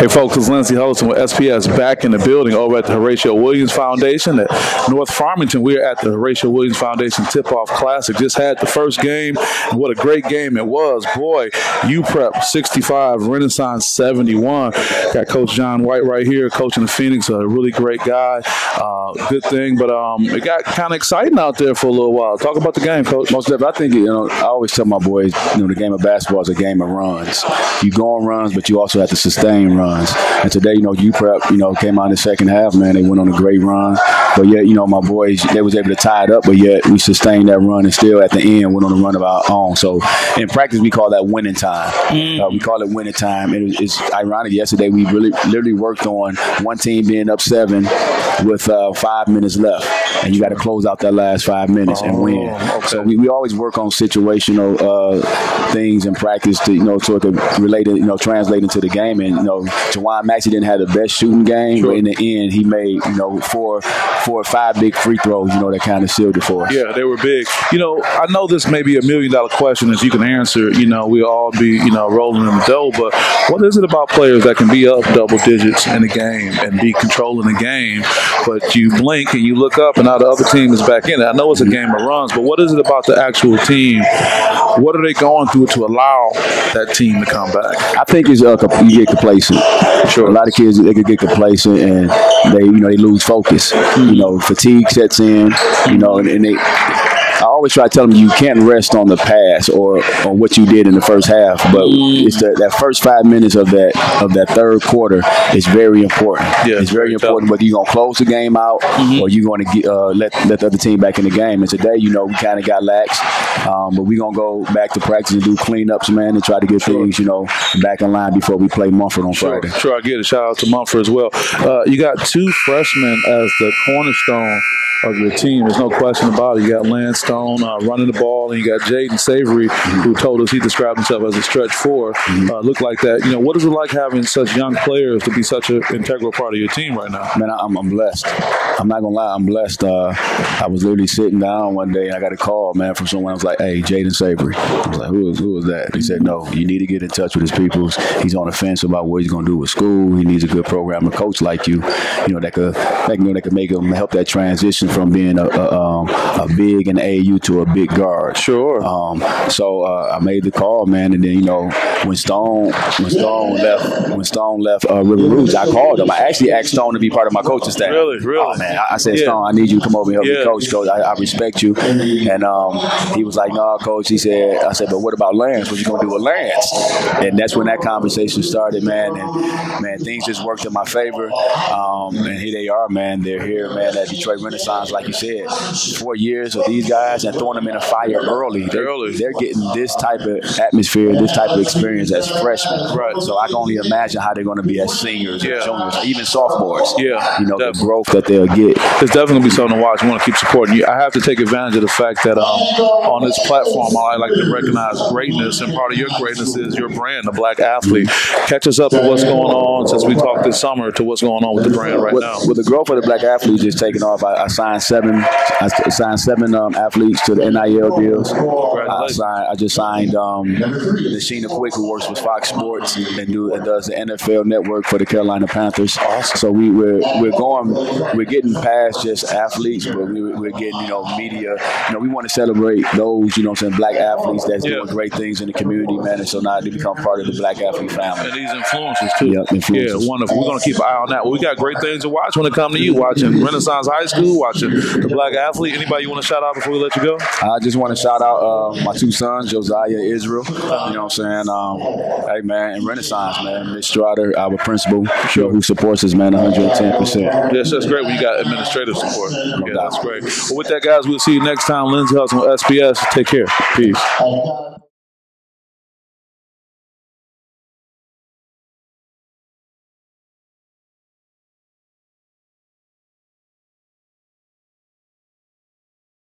Hey, folks, it's Lindsay Huddleston with SPS back in the building over at the Horatio Williams Foundation at North Farmington. We're at the Horatio Williams Foundation Tip Off Classic. Just had the first game, and what a great game it was. Boy, UPrep 65, Renaissance 71. Got Coach John White right here, coaching the Phoenix, a really great guy. Uh, good thing, but um, it got kind of exciting out there for a little while. Talk about the game, Coach. Most definitely. I think, you know, I always tell my boys, you know, the game of basketball is a game of runs. You go on runs, but you also have to sustain runs runs. And today, you know, UPrep, you know, came out in the second half, man. They went on a great run. But yet, you know, my boys, they was able to tie it up, but yet we sustained that run and still at the end went on a run of our own. So in practice, we call that winning time. Mm. Uh, we call it winning time. And it's ironic. Yesterday, we really literally worked on one team being up seven with uh, five minutes left. And you got to close out that last five minutes oh, and win. Okay. So we, we always work on situational uh, things in practice to, you know, so it could relate, you know, translate into the game. And, you know, Jawan Maxey didn't have the best shooting game, sure. but in the end, he made you know four, four or five big free throws. You know that kind of sealed it for us. Yeah, they were big. You know, I know this may be a million dollar question as you can answer. You know, we all be you know rolling in the dough, but what is it about players that can be up double digits in a game and be controlling the game, but you blink and you look up and now the other team is back in it? I know it's a game of runs, but what is it about the actual team? What are they going through to allow that team to come back? I think it's uh, you get complacent. Sure. A lot of kids they could get complacent and they you know they lose focus. You know, fatigue sets in. You know, and, and they always try to tell them you can't rest on the past or on what you did in the first half, but mm. it's that, that first five minutes of that of that third quarter is very important. Yeah, it's very important tough. whether you're gonna close the game out mm-hmm. or you're gonna get, uh, let let the other team back in the game. And today, you know, we kind of got lax, um, but we're gonna go back to practice and do cleanups, man, and try to get sure. things, you know, back in line before we play Mumford on sure. Friday. Sure, I get it. Shout out to Mumford as well. Uh, you got two freshmen as the cornerstone of your team. There's no question about it. You got Lance Stone uh, running the ball, and you got Jaden Savory, mm-hmm. who told us he described himself as a stretch 4 mm-hmm. uh, look like that. You know, what is it like having such young players to be such an integral part of your team right now? Man, I'm, I'm blessed. I'm not gonna lie, I'm blessed. Uh, I was literally sitting down one day, and I got a call, man, from someone. I was like, "Hey, Jaden Savory." I was like, "Who is who is that?" He said, "No, you need to get in touch with his people. He's on the fence about what he's gonna do with school. He needs a good program, a coach like you, you know, that could that, you know, that could make him help that transition from being a, a um, a big and AU to a big guard. Sure. Um, so uh, I made the call, man, and then you know when Stone when Stone left when Stone left uh, River Rouge, I called him. I actually asked Stone to be part of my coaching staff. Really, really, oh, man. I, I said, yeah. Stone, I need you to come over and help yeah. me coach. Coach, I, I, respect you. And um, he was like, No, coach. He said, I said, but what about Lance? What you gonna do with Lance? And that's when that conversation started, man. And man, things just worked in my favor. Um, and here they are, man. They're here, man. At Detroit Renaissance, like you said, four years with these guys and throwing them in a fire early. They're, early. they're getting this type of atmosphere, this type of experience as freshmen. Right. So I can only imagine how they're going to be as seniors yeah. juniors, even sophomores. Yeah. You know, definitely. the growth that they'll get. It's definitely going to be something to watch. We want to keep supporting you. I have to take advantage of the fact that um, on this platform, I like to recognize greatness, and part of your greatness is your brand, the Black Athlete. Catch us up with what's going on since we talked this summer to what's going on with the brand right with, now. With the growth of the Black Athlete just taking off, I, I signed seven. I signed seven um, athletes to the NIL deals. I, signed, I just signed um, Nashina Quick, who works with Fox Sports and, do, and does the NFL Network for the Carolina Panthers. So we, we're we're going, we're getting past just athletes, but we, we're getting you know media. You know, we want to celebrate those you know, I'm saying black athletes that's yeah. doing great things in the community, man. And so now they become part of the black athlete family. And these influencers too. Yep, influencers. Yeah, wonderful. We're gonna keep an eye on that. Well, we got great things to watch when it comes to you. Watching Renaissance High School, watching the Black Athlete. Anybody you want to shout out before we let you go? I just want to shout out uh, my two sons, Josiah Israel. You know what I'm saying? Um, hey, man, and Renaissance, man. Miss Strider, our principal, sure. who supports us, man, 110%. Yes, that's great when you got administrative support. No yeah, doubt. that's great. Well, with that, guys, we'll see you next time. Lindsay Huddleston with SPS. Take care. Peace.